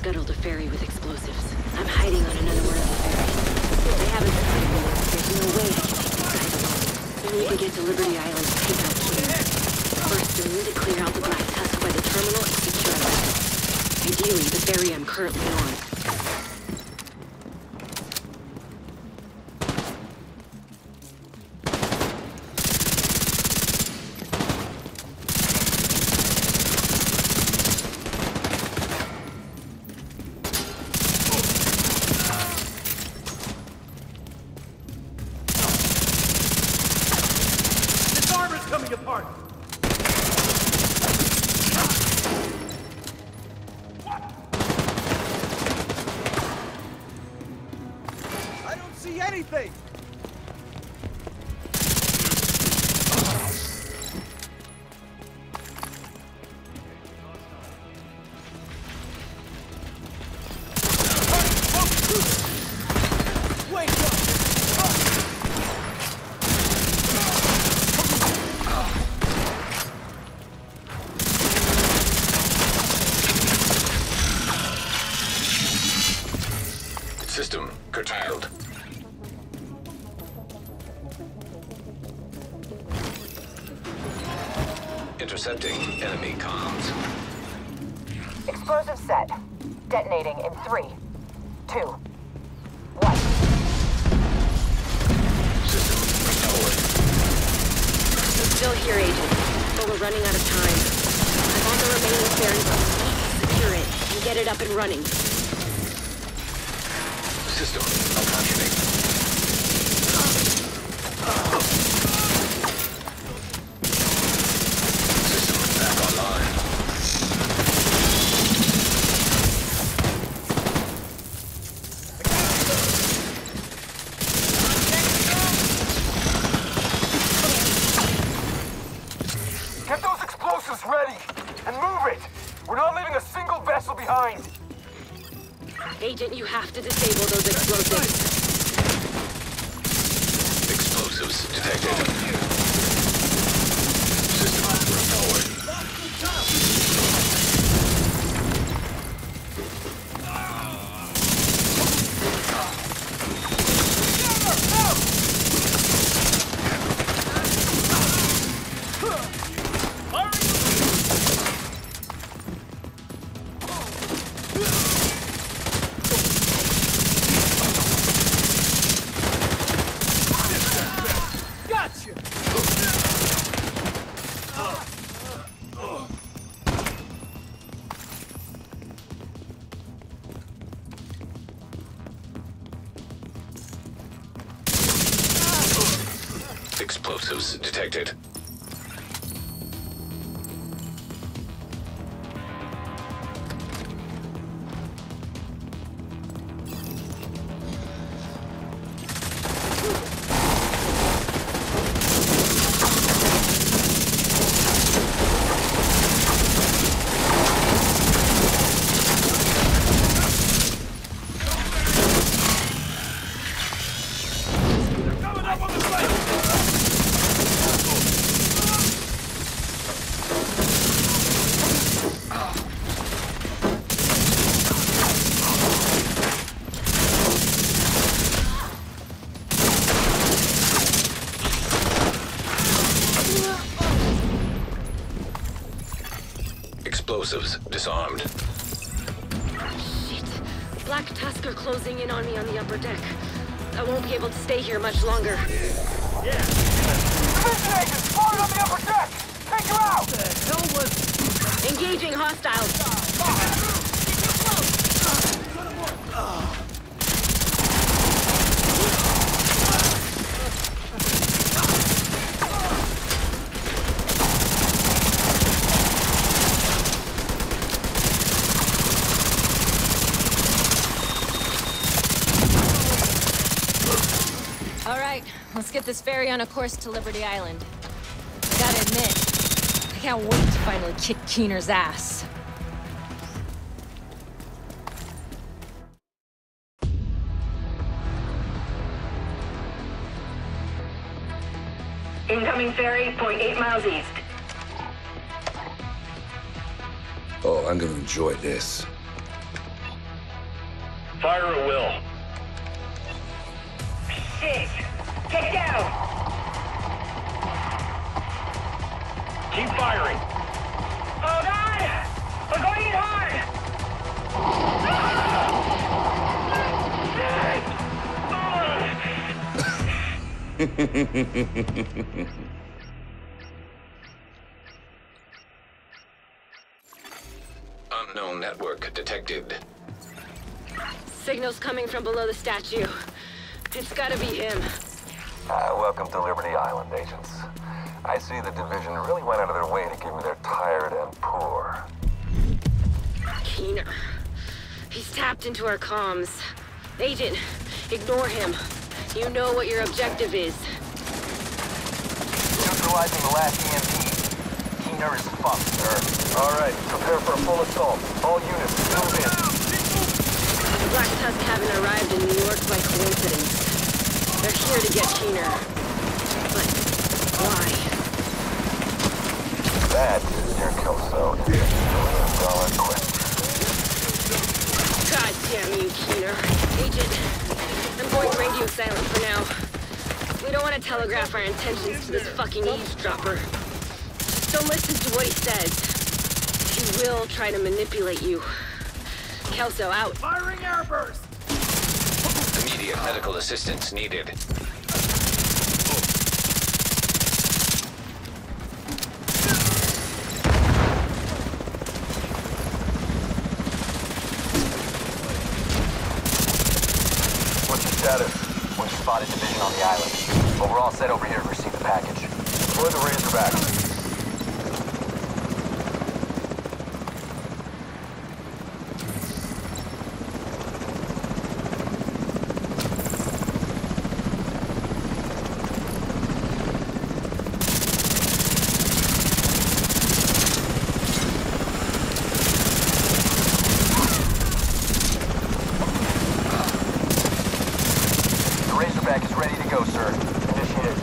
scuttled a ferry with explosives. I'm hiding on another one of the ferries. They haven't spotted me. There's no way I can take these guys alone. We need to get to Liberty Island to take out Keener. First, we need to clear out the Black Tusk by the terminal and secure it. Ideally, the ferry I'm currently on. Three, two, one. System restored. I'm still here, Agent, but we're running out of time. I'm on the remaining ferry, but we to secure it and get it up and running. System malfunctioning. System oh back online. Get those explosives ready! And move it! We're not leaving a single vessel behind! Agent, you have to disable those explosives. Explosives detected. Explosives Black Tusk are closing in on me on the upper deck. I won't be able to stay here much longer. Division agent spotted on the upper deck! Take her out! The hell was... Engaging hostiles. All right, let's get this ferry on a course to Liberty Island. I Gotta admit, I can't wait to finally kick Keener's ass. Incoming ferry, point eight miles east. Oh, I'm gonna enjoy this. Fire at will. Shit! Get down! Keep firing. Oh god! We're going in hard! Unknown network detected. Signals coming from below the statue. It's gotta be him. Uh, welcome to Liberty Island, agents. I see the division really went out of their way to give me their tired and poor. Keener. He's tapped into our comms. Agent, ignore him. You know what your objective is. Neutralizing the last EMP. Keener is fucked, sir. All right, prepare for a full assault. All units, move in. The Black Tusk haven't arrived in New York by coincidence. They're here to get Keener. But why? That, dear Kelso, is a million dollar question. God damn you, Keener. Agent, I'm going radio silent for now. We don't want to telegraph our intentions to this fucking eavesdropper. Don't listen to what he says. He will try to manipulate you. Kelso out. Firing airburst! Immediate medical assistance needed. What's the status? We've spotted division on the island, but we're all set over here to receive the package. Deploy the Razorback. The Razorback is ready to go, sir. Initiate.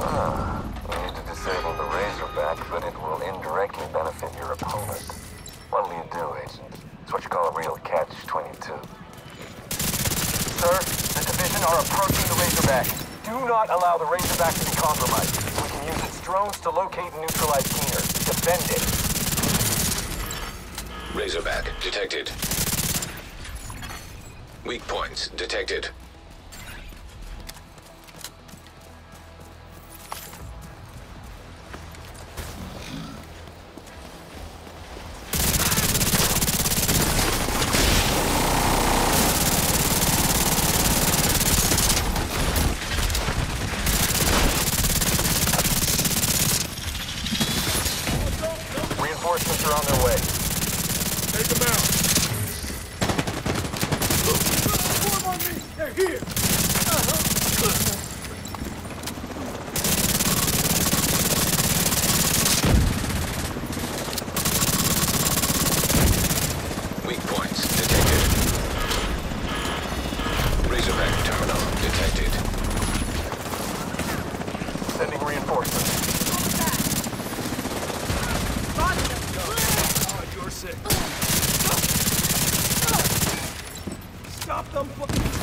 Ah, you need to disable the Razorback, but it will indirectly benefit your opponent. What'll you do, Agent? It's what you call a real catch-22. Sir, the division are approaching the Razorback. Do not allow the Razorback to be compromised. We can use its drones to locate and neutralize Keener. Defend it. Razorback detected. Weak points detected. Reinforcements are on their way. Take them out. Form on me! They're here! Weak points detected. Razorback terminal detected. Sending reinforcements. Oh, you're sick. Stop them! Weak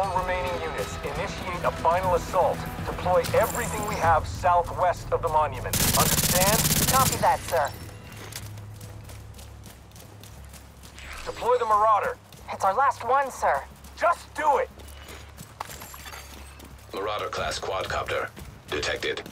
All remaining units, initiate a final assault. Deploy everything we have southwest of the monument. Understand? Copy that, sir. Deploy the Marauder. It's our last one, sir. Just do it! Marauder class quadcopter. Detected.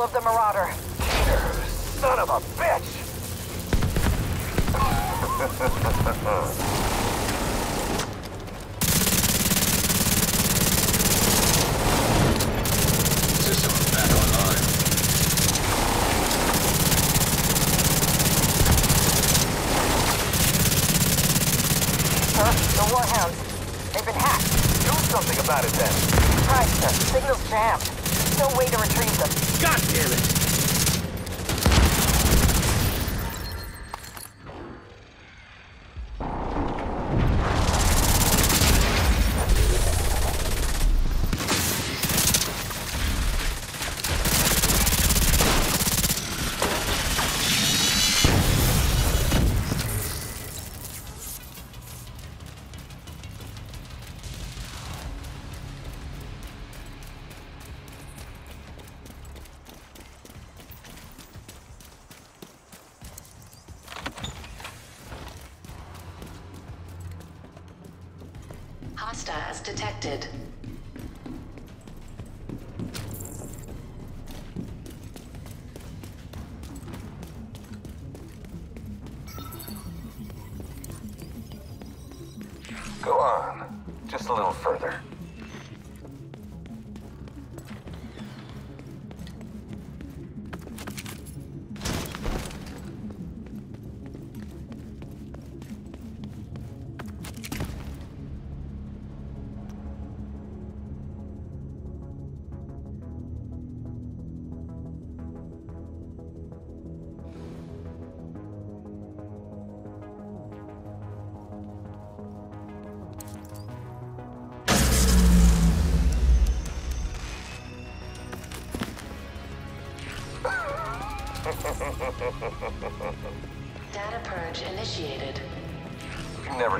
Control of the Marauder. Keener, son of a bitch! System back online. Sir, the Warhounds. They've been hacked. Do something about it then. Right, sir. Signal's jammed. No way to retrieve them. God damn it! Hostiles detected.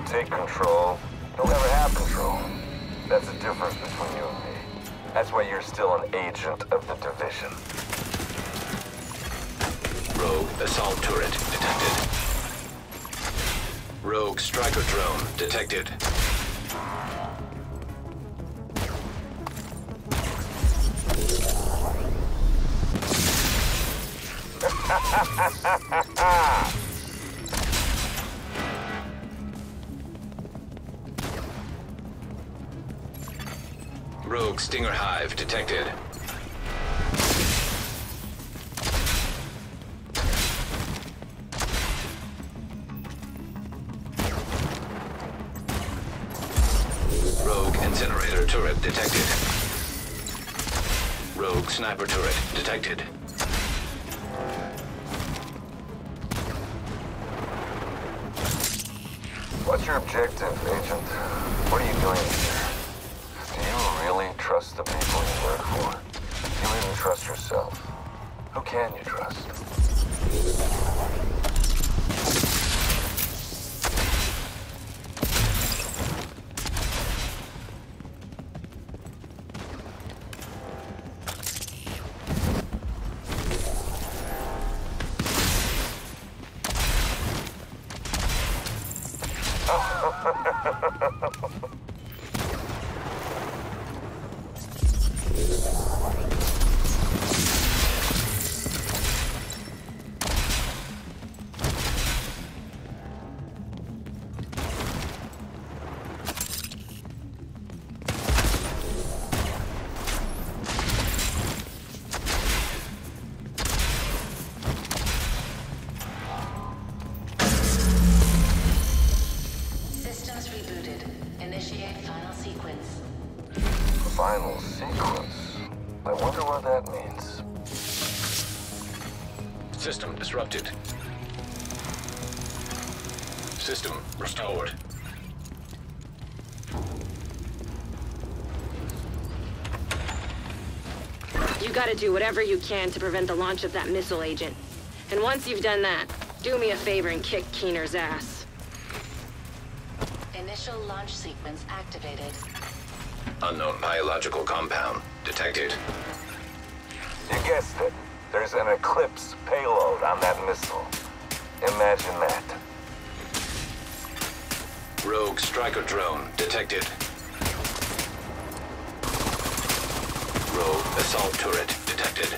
Take control, you'll never have control. That's the difference between you and me. That's why you're still an agent of the division. Rogue assault turret detected. Rogue striker drone detected. Rogue Stinger Hive detected. Rogue Incinerator Turret detected. Rogue Sniper Turret detected. What's your objective, Agent? What are you doing trust the people you work for? You even trust yourself? Who can you trust? Systems Initiate final sequence. Final sequence. I wonder what that means. System disrupted. System restored. You gotta do whatever you can to prevent the launch of that missile agent. And once you've done that, do me a favor and kick Keener's ass. Initial launch sequence activated. Unknown biological compound detected. You guessed it. There's an Eclipse payload on that missile. Imagine that. Rogue striker drone detected. Rogue assault turret detected.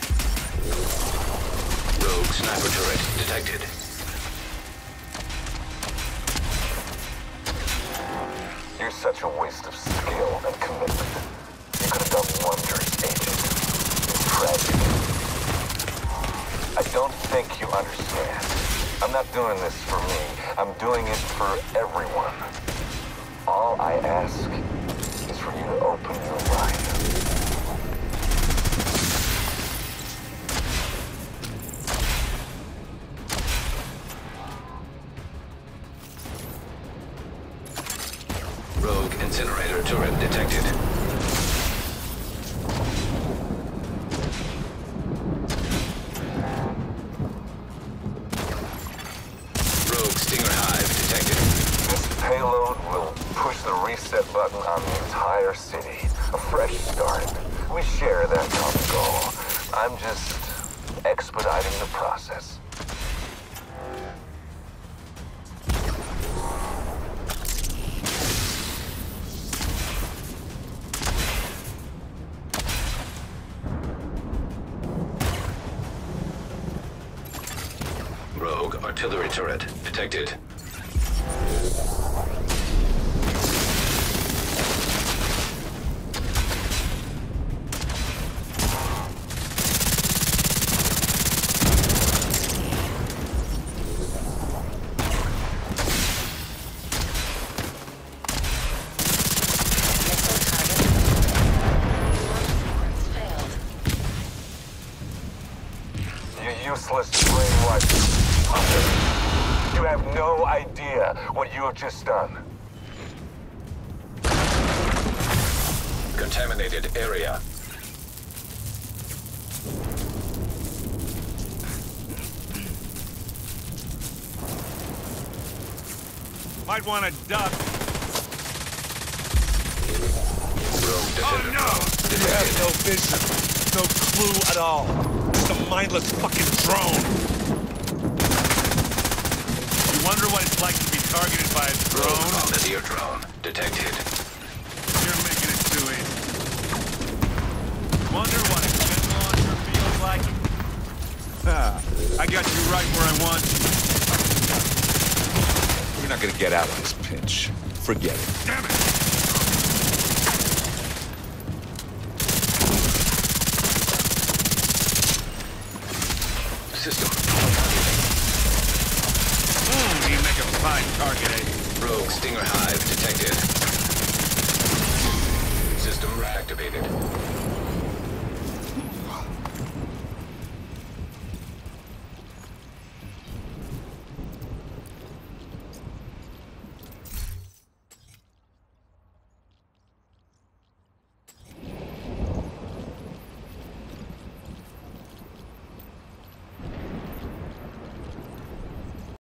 Rogue sniper turret detected. Such a waste of skill and commitment. You could have done wonders, Agent. Tragic. I don't think you understand. I'm not doing this for me. I'm doing it for everyone. All I ask is for you to open your mind. Fresh start. We share that common goal. I'm just expediting the process. Rogue artillery turret detected. What just done. Contaminated area. Might want to duck. Oh, oh no! You have no vision. No clue at all. Just a mindless fucking drone. You wonder what it's like to be targeted by a Rogue drone? bombardier drone detected. You're making it too easy. Wonder what a jet launcher feels like? Ah, I got you right where I want you. We're not gonna get out of this pinch. Forget it. Damn it! System. You make target, eh? Rogue Stinger Hive detected. System reactivated.